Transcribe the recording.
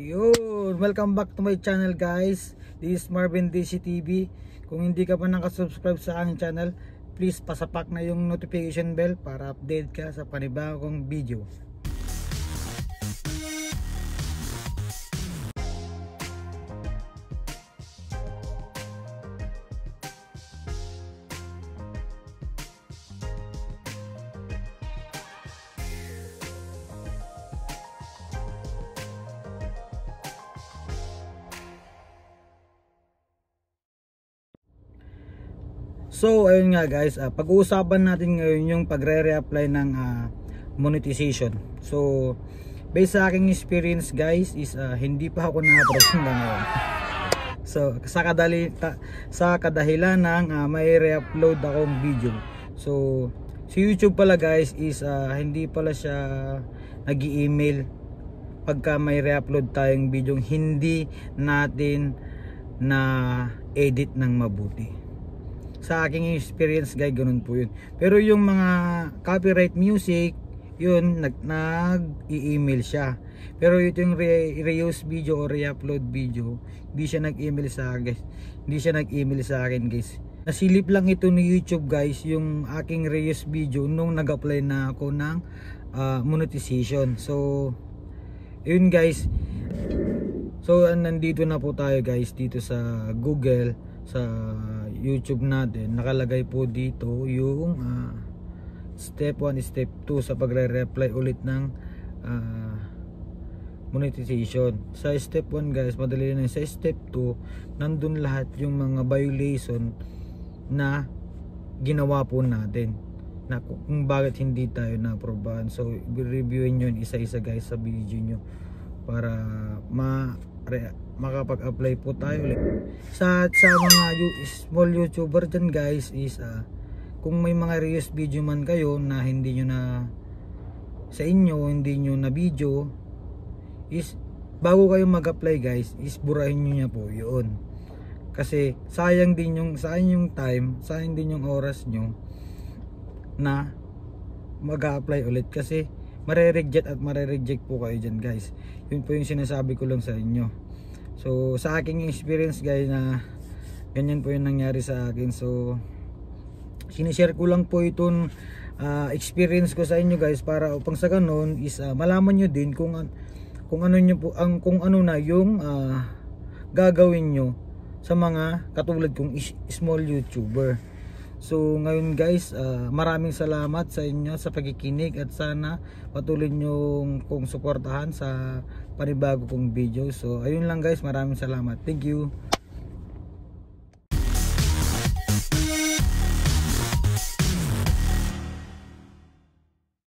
Yun, welcome back to my channel guys. This is Marvin DC TV. Kung hindi ka pa nakasubscribe sa aking channel, please pasapak na yung notification bell para update ka sa panibagong video. So ayun nga guys, uh, pag-uusapan natin ngayon yung pagre-reapply ng uh, monetization. So based sa aking experience guys is uh, hindi pa ako na-approve ngayon. So sa kadali ta, sa kadahilan ng uh, may re-upload akong video. So si YouTube pala guys is uh, hindi pala siya nag-email pagka may re-upload tayong video hindi natin na edit ng mabuti sa aking experience guys ganun po yun. Pero yung mga copyright music yun nag, nag email siya. Pero ito yung re, reuse video o re-upload video hindi siya nag-email sa akin guys hindi siya nag-email sa akin guys. Nasilip lang ito ni YouTube guys yung aking reuse video nung nag-apply na ako ng uh, monetization. So yun guys. So nandito na po tayo guys dito sa Google sa YouTube natin nakalagay po dito yung uh, step 1 step 2 sa pagre-reply ulit ng uh, monetization. Sa step 1 guys madali na sa step 2 nandun lahat yung mga violation na ginawa po natin na kung bakit hindi tayo na-aprobahan so reviewin nyo isa-isa guys sa video nyo para ma makapag-apply po tayo ulit. Sa, sa mga small YouTuber dyan guys is uh, kung may mga reuse video man kayo na hindi nyo na sa inyo, hindi nyo na video is bago kayo mag-apply guys is burahin nyo niya po yun. Kasi sayang din yung, sayang yung time, sayang din yung oras nyo na mag-apply ulit kasi mare-reject at mare-reject po kayo dyan guys. Yun po yung sinasabi ko lang sa inyo. So sa aking experience guys na ganyan po yung nangyari sa akin. So sinishare ko lang po itong uh, experience ko sa inyo guys para upang sa ganun is uh, malaman nyo din kung kung ano nyo po ang kung ano na yung uh, gagawin nyo sa mga katulad kong small youtuber so ngayon guys uh, maraming salamat sa inyo sa pagkikinig at sana patuloy nyo kong suportahan sa panibago kong video. So ayun lang guys, maraming salamat. Thank you.